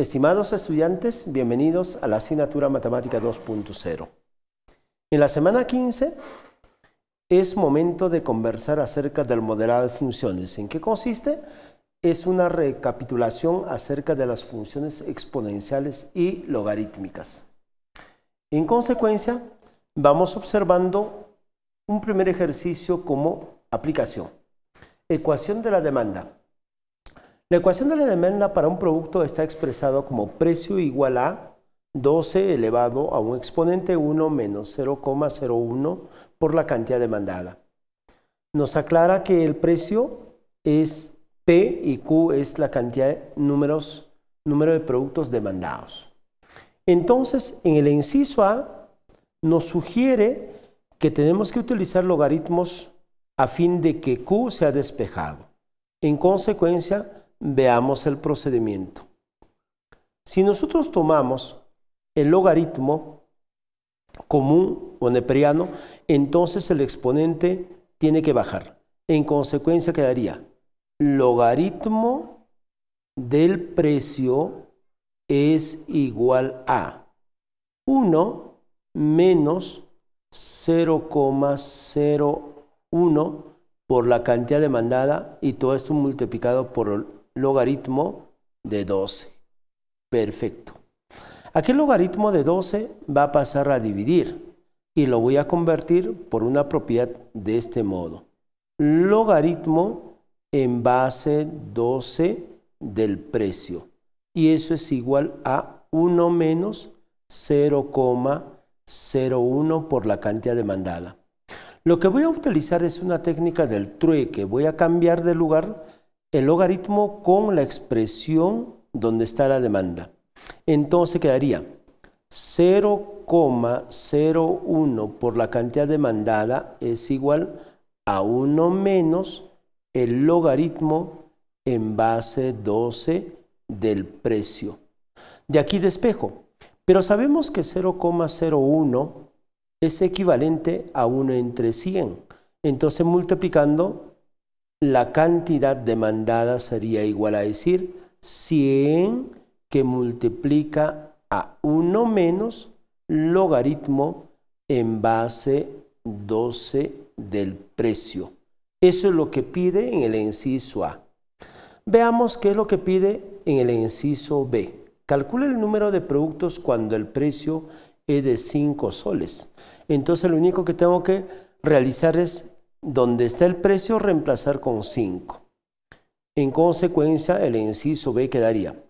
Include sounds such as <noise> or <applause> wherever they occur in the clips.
Estimados estudiantes, bienvenidos a la asignatura Matemática 2.0. En la semana 15 es momento de conversar acerca del modelado de funciones. ¿En qué consiste? Es una recapitulación acerca de las funciones exponenciales y logarítmicas. En consecuencia, vamos observando un primer ejercicio como aplicación. Ecuación de la demanda. La ecuación de la demanda para un producto está expresado como precio igual a 12 elevado a un exponente 1 menos 0,01 por la cantidad demandada. Nos aclara que el precio es P y Q es la cantidad de números, número de productos demandados. Entonces, en el inciso A nos sugiere que tenemos que utilizar logaritmos a fin de que Q sea despejado. En consecuencia, Veamos el procedimiento. Si nosotros tomamos el logaritmo común o neperiano, entonces el exponente tiene que bajar. En consecuencia quedaría logaritmo del precio es igual a 1 menos 0,01 por la cantidad demandada y todo esto multiplicado por logaritmo de 12. Perfecto. Aquí el logaritmo de 12 va a pasar a dividir y lo voy a convertir por una propiedad de este modo. Logaritmo en base 12 del precio. Y eso es igual a 1 menos 0,01 por la cantidad demandada. Lo que voy a utilizar es una técnica del trueque. Voy a cambiar de lugar el logaritmo con la expresión donde está la demanda. Entonces quedaría 0,01 por la cantidad demandada es igual a 1 menos el logaritmo en base 12 del precio. De aquí despejo. Pero sabemos que 0,01 es equivalente a 1 entre 100. Entonces multiplicando la cantidad demandada sería igual a decir 100 que multiplica a 1 menos logaritmo en base 12 del precio. Eso es lo que pide en el inciso A. Veamos qué es lo que pide en el inciso B. Calcule el número de productos cuando el precio es de 5 soles. Entonces lo único que tengo que realizar es donde está el precio, reemplazar con 5. En consecuencia, el inciso B quedaría,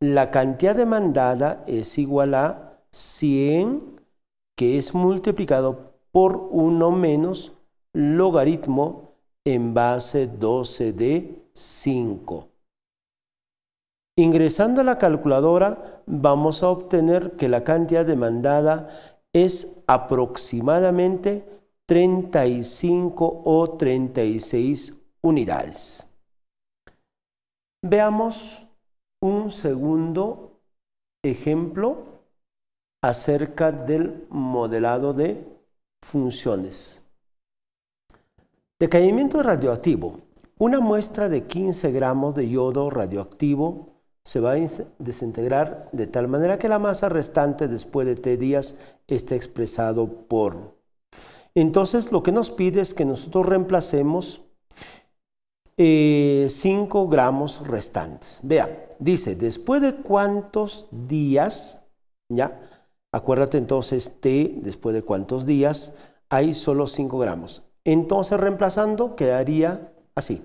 la cantidad demandada es igual a 100, que es multiplicado por 1 menos logaritmo en base 12 de 5. Ingresando a la calculadora, vamos a obtener que la cantidad demandada es aproximadamente 35 o 36 unidades. Veamos un segundo ejemplo acerca del modelado de funciones. Decaimiento radioactivo. Una muestra de 15 gramos de yodo radioactivo se va a desintegrar de tal manera que la masa restante después de T días esté expresado por entonces lo que nos pide es que nosotros reemplacemos 5 eh, gramos restantes. Vea, dice, después de cuántos días, ya, acuérdate entonces T, después de cuántos días, hay solo 5 gramos. Entonces reemplazando quedaría así.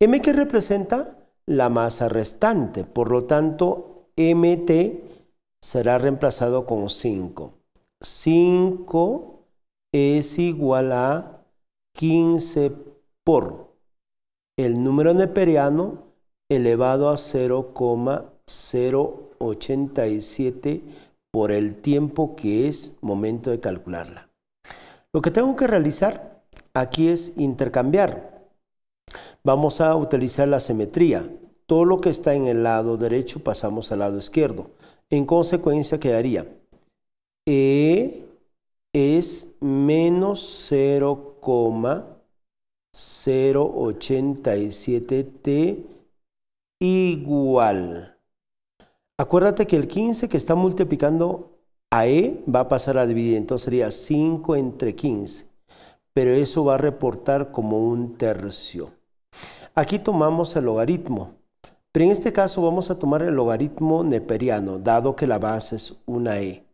M que representa la masa restante, por lo tanto MT será reemplazado con 5. 5 es igual a 15 por el número neperiano elevado a 0,087 por el tiempo que es momento de calcularla. Lo que tengo que realizar aquí es intercambiar. Vamos a utilizar la simetría. Todo lo que está en el lado derecho pasamos al lado izquierdo. En consecuencia quedaría E es menos 0,087t igual. Acuérdate que el 15 que está multiplicando a e va a pasar a dividir, entonces sería 5 entre 15, pero eso va a reportar como un tercio. Aquí tomamos el logaritmo, pero en este caso vamos a tomar el logaritmo neperiano, dado que la base es una e.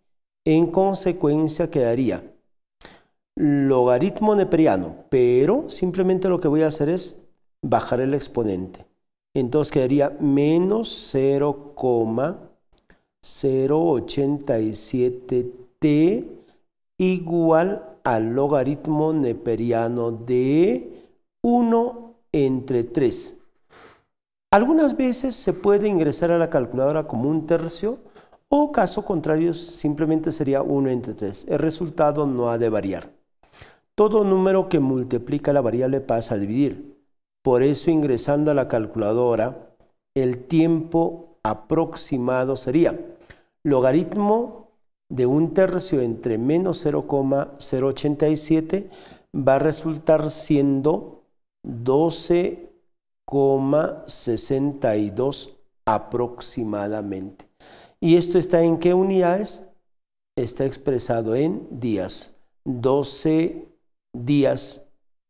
En consecuencia quedaría logaritmo neperiano, pero simplemente lo que voy a hacer es bajar el exponente. Entonces quedaría menos 0,087t igual al logaritmo neperiano de 1 entre 3. Algunas veces se puede ingresar a la calculadora como un tercio o caso contrario simplemente sería 1 entre 3. El resultado no ha de variar. Todo número que multiplica la variable pasa a dividir. Por eso ingresando a la calculadora, el tiempo aproximado sería logaritmo de un tercio entre menos 0,087 va a resultar siendo 12,62 aproximadamente. ¿Y esto está en qué unidades? Está expresado en días, 12 días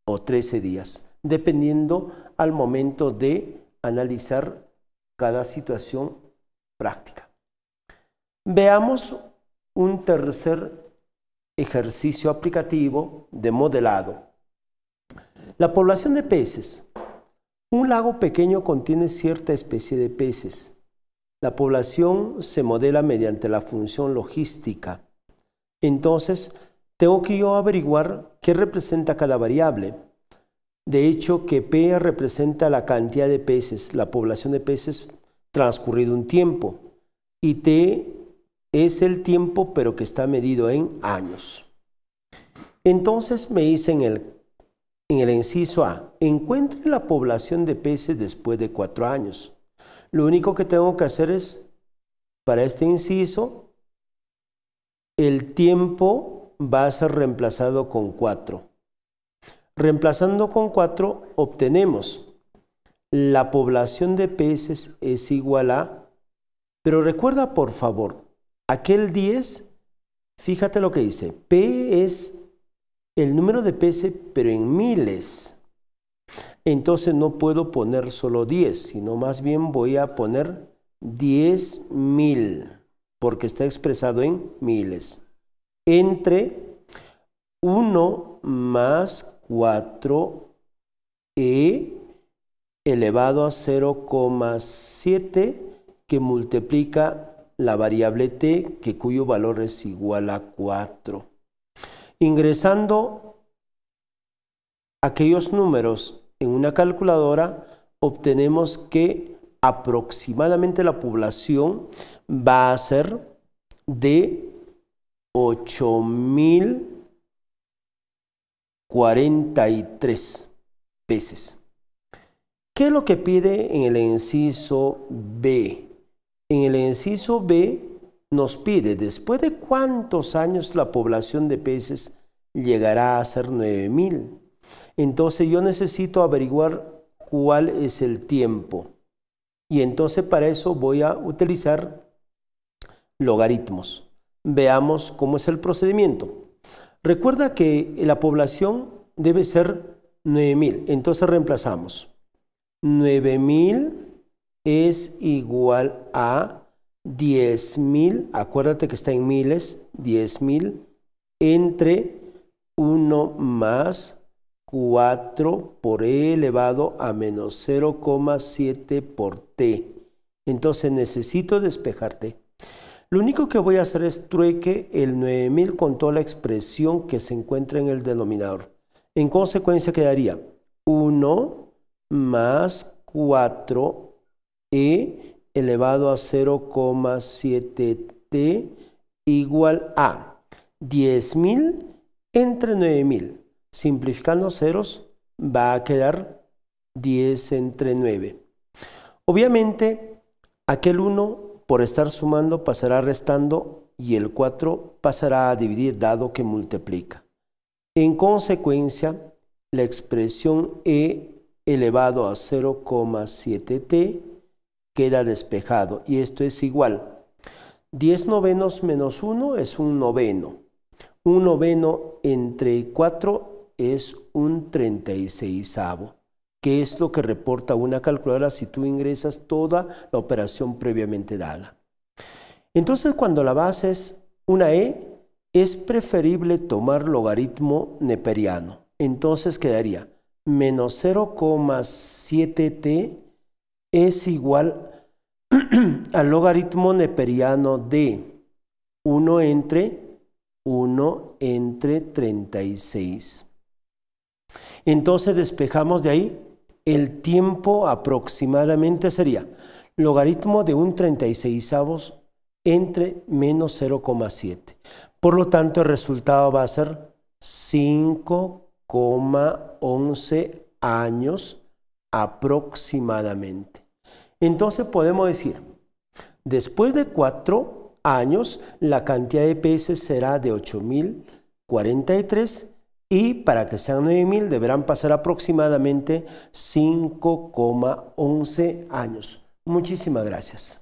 o 13 días, dependiendo al momento de analizar cada situación práctica. Veamos un tercer ejercicio aplicativo de modelado. La población de peces. Un lago pequeño contiene cierta especie de peces. La población se modela mediante la función logística. Entonces, tengo que yo averiguar qué representa cada variable. De hecho, que P representa la cantidad de peces, la población de peces transcurrido un tiempo. Y T es el tiempo, pero que está medido en años. Entonces me dice en el, en el inciso A, encuentre la población de peces después de cuatro años. Lo único que tengo que hacer es, para este inciso, el tiempo va a ser reemplazado con 4. Reemplazando con 4 obtenemos la población de peces es igual a, pero recuerda por favor, aquel 10, fíjate lo que dice, P es el número de peces pero en miles entonces no puedo poner solo 10, sino más bien voy a poner 10 mil, porque está expresado en miles, entre 1 más 4 e elevado a 0,7 que multiplica la variable t, que cuyo valor es igual a 4. Ingresando aquellos números en una calculadora obtenemos que aproximadamente la población va a ser de 8.043 peces. ¿Qué es lo que pide en el inciso B? En el inciso B nos pide después de cuántos años la población de peces llegará a ser 9000. Entonces yo necesito averiguar cuál es el tiempo. Y entonces para eso voy a utilizar logaritmos. Veamos cómo es el procedimiento. Recuerda que la población debe ser 9000. Entonces reemplazamos. 9000 es igual a 10.000, acuérdate que está en miles, 10.000 entre 1 más 4 por e elevado a menos 0,7 por t. Entonces necesito despejarte. Lo único que voy a hacer es trueque el 9000 con toda la expresión que se encuentra en el denominador. En consecuencia quedaría 1 más 4 e elevado a 0,7t igual a 10.000 entre 9000. Simplificando ceros, va a quedar 10 entre 9. Obviamente, aquel 1 por estar sumando pasará restando y el 4 pasará a dividir dado que multiplica. En consecuencia, la expresión e elevado a 0,7t queda despejado y esto es igual 10 novenos menos 1 es un noveno. Un noveno entre 4 es un 36 que es lo que reporta una calculadora si tú ingresas toda la operación previamente dada. Entonces, cuando la base es una e, es preferible tomar logaritmo neperiano. Entonces quedaría menos 0,7t es igual <clears throat> al logaritmo neperiano de 1 entre 1 entre 36. Entonces despejamos de ahí el tiempo aproximadamente sería logaritmo de un 36 entre menos 0,7. Por lo tanto, el resultado va a ser 5,11 años aproximadamente. Entonces podemos decir, después de cuatro años, la cantidad de peces será de 8.043 y para que sean 9.000 deberán pasar aproximadamente 5,11 años. Muchísimas gracias.